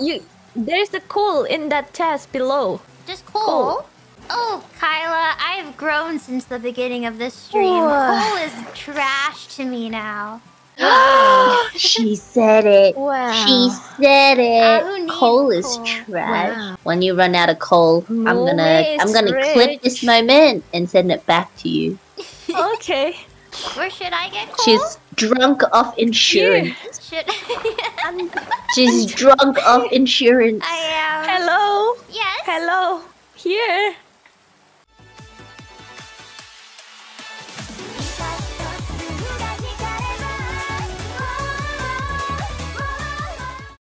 You there's the coal in that chest below. Just coal. Oh, Kaela, I've grown since the beginning of this stream. Whoa. Coal is trash to me now. she said it. Wow. She said it. Uh, who needs coal is trash. Wow. When you run out of coal, I'm gonna I'm gonna clip this moment and send it back to you. okay. Where should I get coal? She's drunk off insurance. Should She's drunk off insurance. I am. Hello. Yes. Hello. Here.